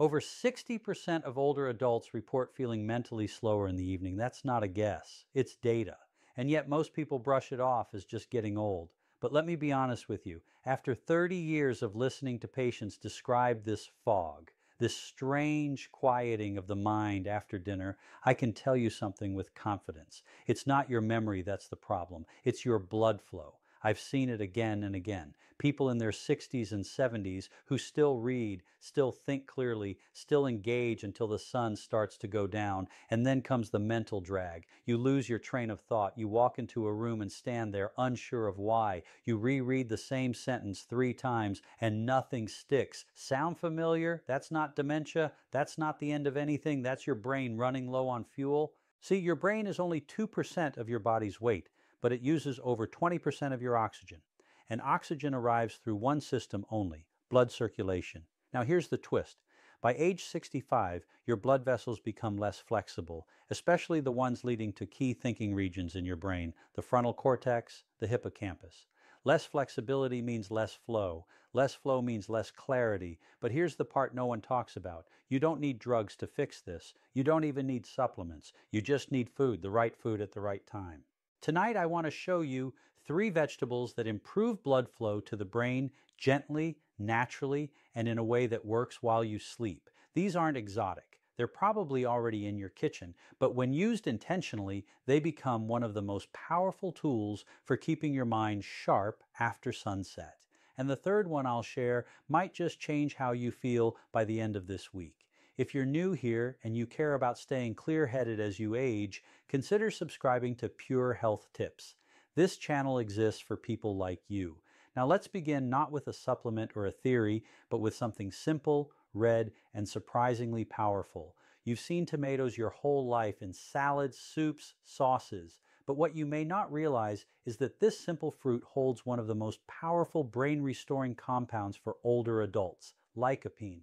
Over 60% of older adults report feeling mentally slower in the evening. That's not a guess, it's data. And yet most people brush it off as just getting old. But let me be honest with you. After 30 years of listening to patients describe this fog, this strange quieting of the mind after dinner, I can tell you something with confidence. It's not your memory that's the problem, it's your blood flow. I've seen it again and again. People in their 60s and 70s who still read, still think clearly, still engage until the sun starts to go down, and then comes the mental drag. You lose your train of thought. You walk into a room and stand there unsure of why. You reread the same sentence three times and nothing sticks. Sound familiar? That's not dementia. That's not the end of anything. That's your brain running low on fuel. See, your brain is only 2% of your body's weight but it uses over 20% of your oxygen. And oxygen arrives through one system only blood circulation. Now, here's the twist. By age 65, your blood vessels become less flexible, especially the ones leading to key thinking regions in your brain the frontal cortex, the hippocampus. Less flexibility means less flow. Less flow means less clarity. But here's the part no one talks about. You don't need drugs to fix this. You don't even need supplements. You just need food, the right food at the right time. Tonight, I want to show you three vegetables that improve blood flow to the brain gently, naturally, and in a way that works while you sleep. These aren't exotic. They're probably already in your kitchen, but when used intentionally, they become one of the most powerful tools for keeping your mind sharp after sunset. And the third one I'll share might just change how you feel by the end of this week. If you're new here and you care about staying clear headed as you age, consider subscribing to Pure Health Tips. This channel exists for people like you. Now let's begin not with a supplement or a theory, but with something simple, red, and surprisingly powerful. You've seen tomatoes your whole life in salads, soups, sauces. But what you may not realize is that this simple fruit holds one of the most powerful brain restoring compounds for older adults, lycopene.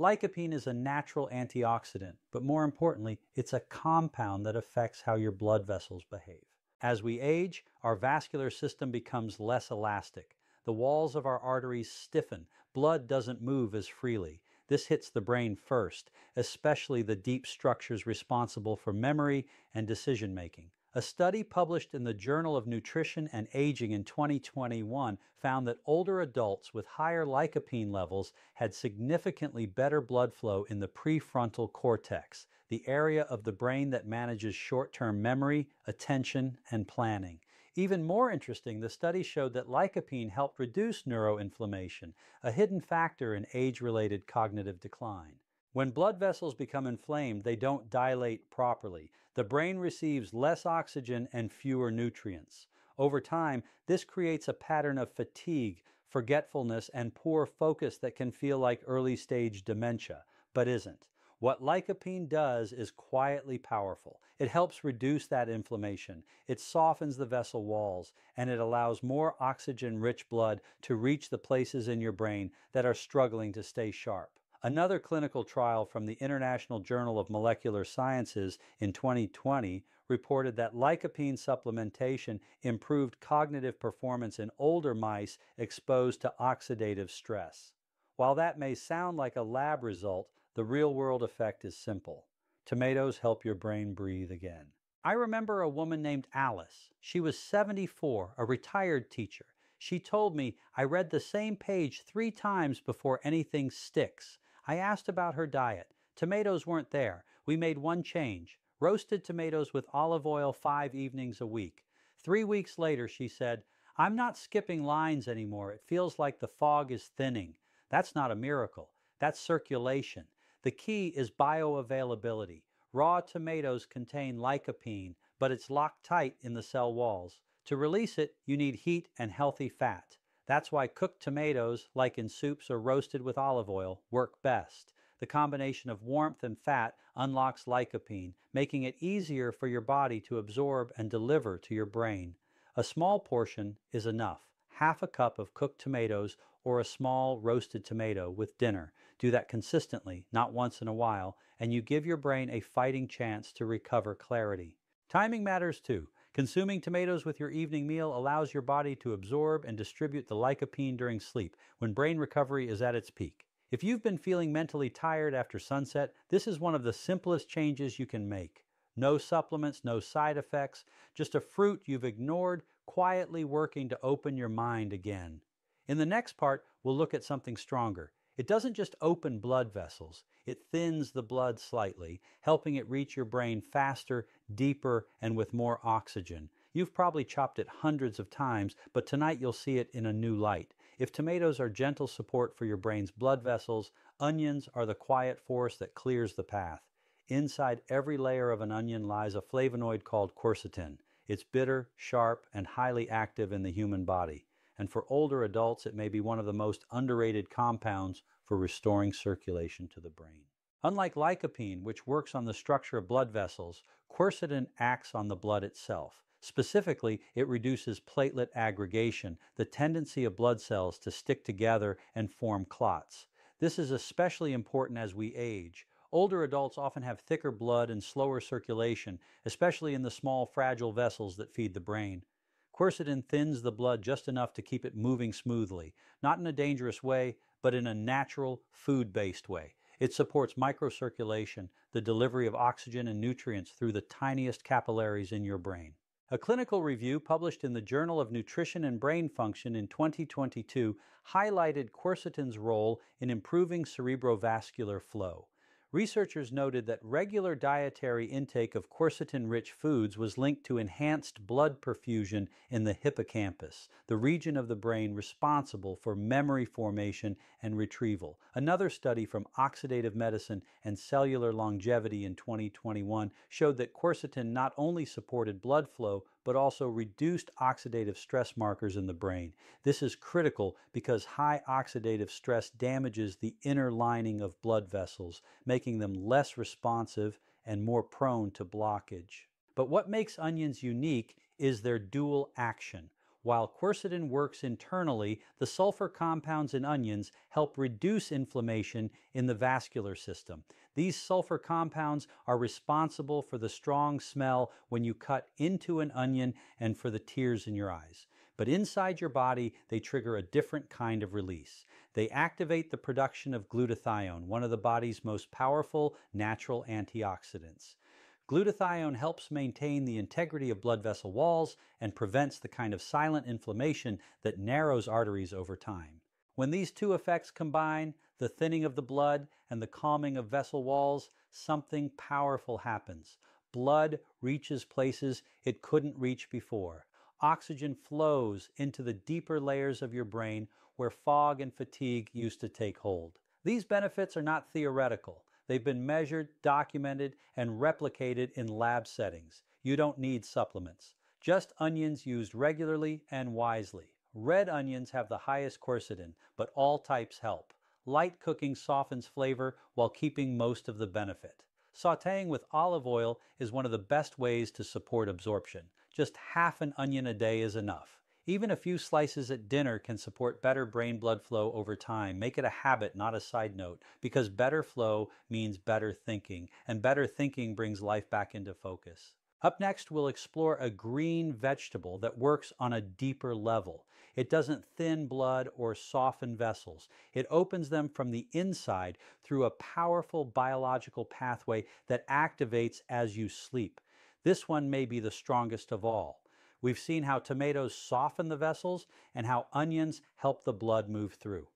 Lycopene is a natural antioxidant, but more importantly, it's a compound that affects how your blood vessels behave. As we age, our vascular system becomes less elastic. The walls of our arteries stiffen. Blood doesn't move as freely. This hits the brain first, especially the deep structures responsible for memory and decision making. A study published in the Journal of Nutrition and Aging in 2021 found that older adults with higher lycopene levels had significantly better blood flow in the prefrontal cortex, the area of the brain that manages short term memory, attention, and planning. Even more interesting, the study showed that lycopene helped reduce neuroinflammation, a hidden factor in age related cognitive decline. When blood vessels become inflamed, they don't dilate properly. The brain receives less oxygen and fewer nutrients. Over time, this creates a pattern of fatigue, forgetfulness, and poor focus that can feel like early stage dementia, but isn't. What lycopene does is quietly powerful. It helps reduce that inflammation, it softens the vessel walls, and it allows more oxygen rich blood to reach the places in your brain that are struggling to stay sharp. Another clinical trial from the International Journal of Molecular Sciences in 2020 reported that lycopene supplementation improved cognitive performance in older mice exposed to oxidative stress. While that may sound like a lab result, the real world effect is simple. Tomatoes help your brain breathe again. I remember a woman named Alice. She was 74, a retired teacher. She told me, I read the same page three times before anything sticks. I asked about her diet. Tomatoes weren't there. We made one change roasted tomatoes with olive oil five evenings a week. Three weeks later, she said, I'm not skipping lines anymore. It feels like the fog is thinning. That's not a miracle, that's circulation. The key is bioavailability. Raw tomatoes contain lycopene, but it's locked tight in the cell walls. To release it, you need heat and healthy fat. That's why cooked tomatoes, like in soups or roasted with olive oil, work best. The combination of warmth and fat unlocks lycopene, making it easier for your body to absorb and deliver to your brain. A small portion is enough. Half a cup of cooked tomatoes or a small roasted tomato with dinner. Do that consistently, not once in a while, and you give your brain a fighting chance to recover clarity. Timing matters too. Consuming tomatoes with your evening meal allows your body to absorb and distribute the lycopene during sleep, when brain recovery is at its peak. If you've been feeling mentally tired after sunset, this is one of the simplest changes you can make. No supplements, no side effects, just a fruit you've ignored quietly working to open your mind again. In the next part, we'll look at something stronger. It doesn't just open blood vessels, it thins the blood slightly, helping it reach your brain faster, deeper, and with more oxygen. You've probably chopped it hundreds of times, but tonight you'll see it in a new light. If tomatoes are gentle support for your brain's blood vessels, onions are the quiet force that clears the path. Inside every layer of an onion lies a flavonoid called quercetin. It's bitter, sharp, and highly active in the human body and for older adults, it may be one of the most underrated compounds for restoring circulation to the brain. Unlike lycopene, which works on the structure of blood vessels, quercetin acts on the blood itself. Specifically, it reduces platelet aggregation, the tendency of blood cells to stick together and form clots. This is especially important as we age. Older adults often have thicker blood and slower circulation, especially in the small, fragile vessels that feed the brain. Quercetin thins the blood just enough to keep it moving smoothly, not in a dangerous way, but in a natural, food-based way. It supports microcirculation, the delivery of oxygen and nutrients through the tiniest capillaries in your brain. A clinical review published in the Journal of Nutrition and Brain Function in 2022 highlighted quercetin's role in improving cerebrovascular flow. Researchers noted that regular dietary intake of quercetin-rich foods was linked to enhanced blood perfusion in the hippocampus, the region of the brain responsible for memory formation and retrieval. Another study from Oxidative Medicine and Cellular Longevity in 2021 showed that quercetin not only supported blood flow, but also reduced oxidative stress markers in the brain. This is critical because high oxidative stress damages the inner lining of blood vessels, making them less responsive and more prone to blockage. But what makes onions unique is their dual action. While quercetin works internally, the sulfur compounds in onions help reduce inflammation in the vascular system. These sulfur compounds are responsible for the strong smell when you cut into an onion and for the tears in your eyes. But inside your body, they trigger a different kind of release. They activate the production of glutathione, one of the body's most powerful natural antioxidants. Glutathione helps maintain the integrity of blood vessel walls and prevents the kind of silent inflammation that narrows arteries over time. When these two effects combine, the thinning of the blood and the calming of vessel walls, something powerful happens. Blood reaches places it couldn't reach before. Oxygen flows into the deeper layers of your brain where fog and fatigue used to take hold. These benefits are not theoretical. They've been measured, documented, and replicated in lab settings. You don't need supplements. Just onions used regularly and wisely. Red onions have the highest quercetin, but all types help. Light cooking softens flavor while keeping most of the benefit. Sauteing with olive oil is one of the best ways to support absorption. Just half an onion a day is enough. Even a few slices at dinner can support better brain blood flow over time. Make it a habit, not a side note, because better flow means better thinking, and better thinking brings life back into focus. Up next, we'll explore a green vegetable that works on a deeper level. It doesn't thin blood or soften vessels. It opens them from the inside through a powerful biological pathway that activates as you sleep. This one may be the strongest of all. We've seen how tomatoes soften the vessels and how onions help the blood move through.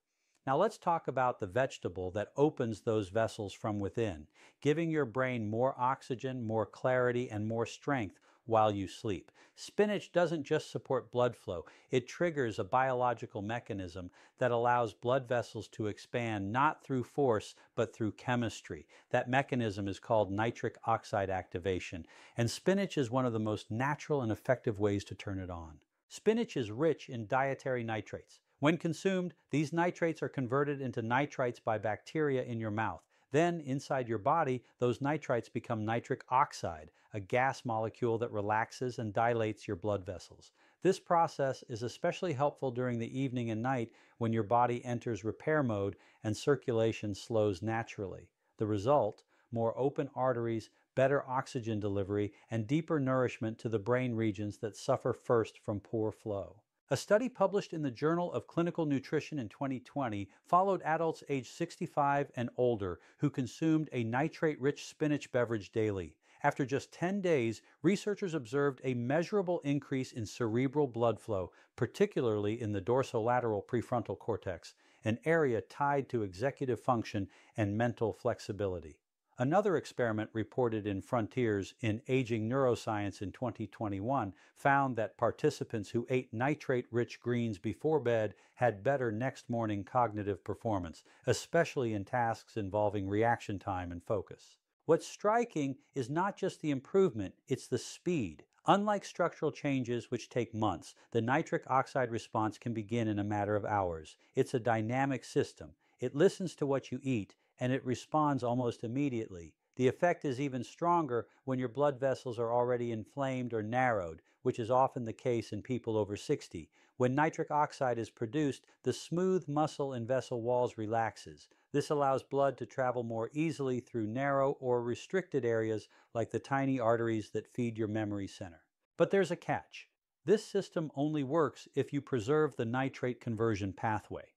Now let's talk about the vegetable that opens those vessels from within, giving your brain more oxygen, more clarity, and more strength while you sleep. Spinach doesn't just support blood flow, it triggers a biological mechanism that allows blood vessels to expand not through force, but through chemistry. That mechanism is called nitric oxide activation, and spinach is one of the most natural and effective ways to turn it on. Spinach is rich in dietary nitrates. When consumed, these nitrates are converted into nitrites by bacteria in your mouth. Then, inside your body, those nitrites become nitric oxide, a gas molecule that relaxes and dilates your blood vessels. This process is especially helpful during the evening and night when your body enters repair mode and circulation slows naturally. The result more open arteries, better oxygen delivery, and deeper nourishment to the brain regions that suffer first from poor flow. A study published in the Journal of Clinical Nutrition in 2020 followed adults aged 65 and older who consumed a nitrate rich spinach beverage daily. After just 10 days, researchers observed a measurable increase in cerebral blood flow, particularly in the dorsolateral prefrontal cortex, an area tied to executive function and mental flexibility. Another experiment reported in Frontiers in Aging Neuroscience in 2021 found that participants who ate nitrate rich greens before bed had better next morning cognitive performance, especially in tasks involving reaction time and focus. What's striking is not just the improvement, it's the speed. Unlike structural changes, which take months, the nitric oxide response can begin in a matter of hours. It's a dynamic system. It listens to what you eat and it responds almost immediately. The effect is even stronger when your blood vessels are already inflamed or narrowed, which is often the case in people over 60. When nitric oxide is produced, the smooth muscle and vessel walls relaxes. This allows blood to travel more easily through narrow or restricted areas like the tiny arteries that feed your memory center. But there's a catch. This system only works if you preserve the nitrate conversion pathway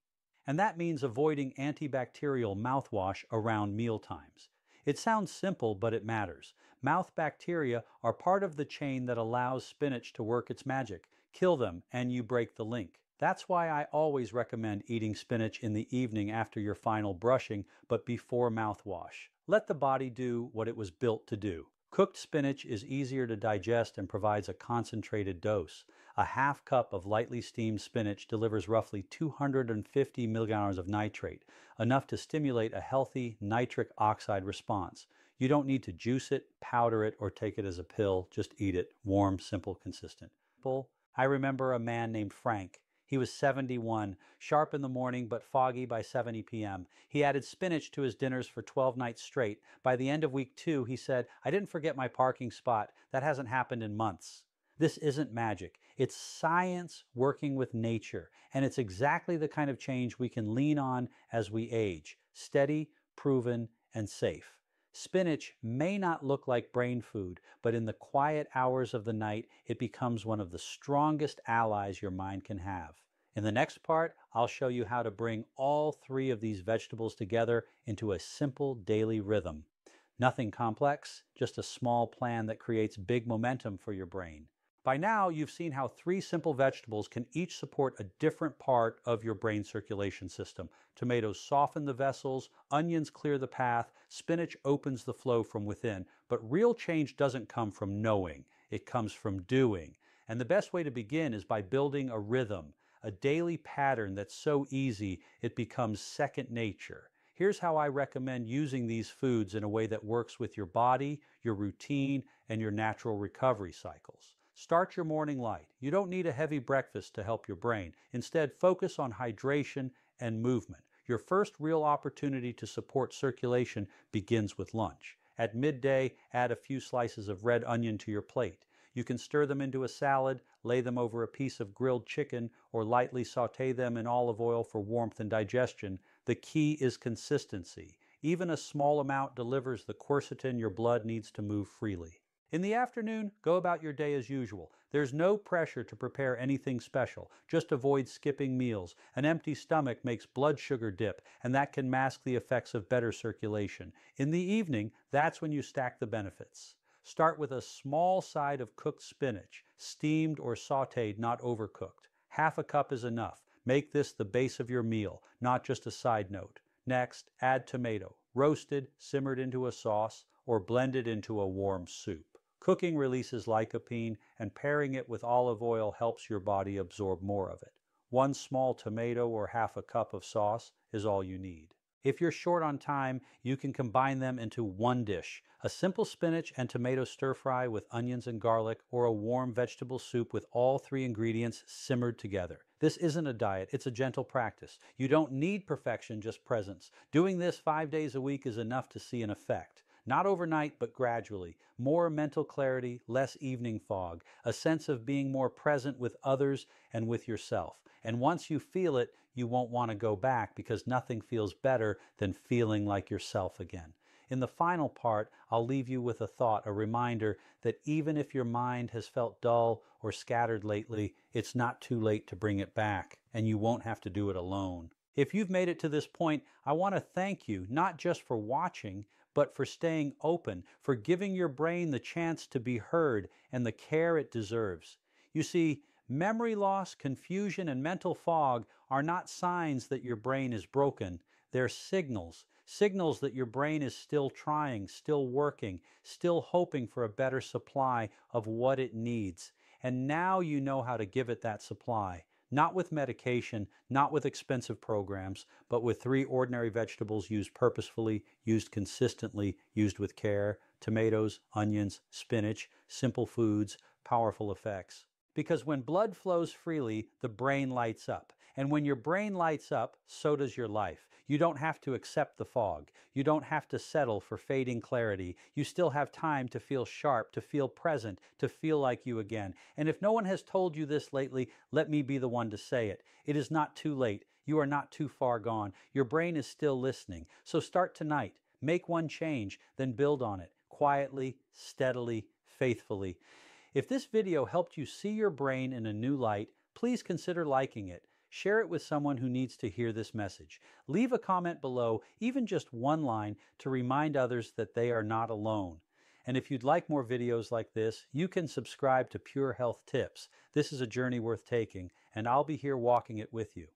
and that means avoiding antibacterial mouthwash around mealtimes. It sounds simple, but it matters. Mouth bacteria are part of the chain that allows spinach to work its magic. Kill them, and you break the link. That's why I always recommend eating spinach in the evening after your final brushing, but before mouthwash. Let the body do what it was built to do. Cooked spinach is easier to digest and provides a concentrated dose. A half cup of lightly steamed spinach delivers roughly 250 milligrams of nitrate, enough to stimulate a healthy nitric oxide response. You don't need to juice it, powder it, or take it as a pill. Just eat it. Warm, simple, consistent. I remember a man named Frank. He was 71, sharp in the morning but foggy by 70 p.m. He added spinach to his dinners for 12 nights straight. By the end of week two, he said, I didn't forget my parking spot. That hasn't happened in months. This isn't magic. It's science working with nature. And it's exactly the kind of change we can lean on as we age steady, proven, and safe. Spinach may not look like brain food, but in the quiet hours of the night, it becomes one of the strongest allies your mind can have. In the next part, I'll show you how to bring all three of these vegetables together into a simple daily rhythm. Nothing complex, just a small plan that creates big momentum for your brain. By now, you've seen how three simple vegetables can each support a different part of your brain circulation system. Tomatoes soften the vessels, onions clear the path, spinach opens the flow from within. But real change doesn't come from knowing, it comes from doing. And the best way to begin is by building a rhythm, a daily pattern that's so easy it becomes second nature. Here's how I recommend using these foods in a way that works with your body, your routine, and your natural recovery cycles. Start your morning light. You don't need a heavy breakfast to help your brain. Instead, focus on hydration and movement. Your first real opportunity to support circulation begins with lunch. At midday, add a few slices of red onion to your plate. You can stir them into a salad, lay them over a piece of grilled chicken, or lightly saute them in olive oil for warmth and digestion. The key is consistency. Even a small amount delivers the quercetin your blood needs to move freely. In the afternoon, go about your day as usual. There's no pressure to prepare anything special. Just avoid skipping meals. An empty stomach makes blood sugar dip, and that can mask the effects of better circulation. In the evening, that's when you stack the benefits. Start with a small side of cooked spinach, steamed or sauteed, not overcooked. Half a cup is enough. Make this the base of your meal, not just a side note. Next, add tomato, roasted, simmered into a sauce, or blended into a warm soup. Cooking releases lycopene, and pairing it with olive oil helps your body absorb more of it. One small tomato or half a cup of sauce is all you need. If you're short on time, you can combine them into one dish a simple spinach and tomato stir fry with onions and garlic, or a warm vegetable soup with all three ingredients simmered together. This isn't a diet, it's a gentle practice. You don't need perfection, just presence. Doing this five days a week is enough to see an effect. Not overnight, but gradually. More mental clarity, less evening fog, a sense of being more present with others and with yourself. And once you feel it, you won't want to go back because nothing feels better than feeling like yourself again. In the final part, I'll leave you with a thought, a reminder that even if your mind has felt dull or scattered lately, it's not too late to bring it back, and you won't have to do it alone. If you've made it to this point, I want to thank you, not just for watching, but for staying open, for giving your brain the chance to be heard and the care it deserves. You see, memory loss, confusion, and mental fog are not signs that your brain is broken. They're signals, signals that your brain is still trying, still working, still hoping for a better supply of what it needs. And now you know how to give it that supply not with medication, not with expensive programs, but with three ordinary vegetables used purposefully, used consistently, used with care tomatoes, onions, spinach, simple foods, powerful effects. Because when blood flows freely, the brain lights up. And when your brain lights up, so does your life. You don't have to accept the fog. You don't have to settle for fading clarity. You still have time to feel sharp, to feel present, to feel like you again. And if no one has told you this lately, let me be the one to say it. It is not too late. You are not too far gone. Your brain is still listening. So start tonight. Make one change, then build on it quietly, steadily, faithfully. If this video helped you see your brain in a new light, please consider liking it. Share it with someone who needs to hear this message. Leave a comment below, even just one line, to remind others that they are not alone. And if you'd like more videos like this, you can subscribe to Pure Health Tips. This is a journey worth taking, and I'll be here walking it with you.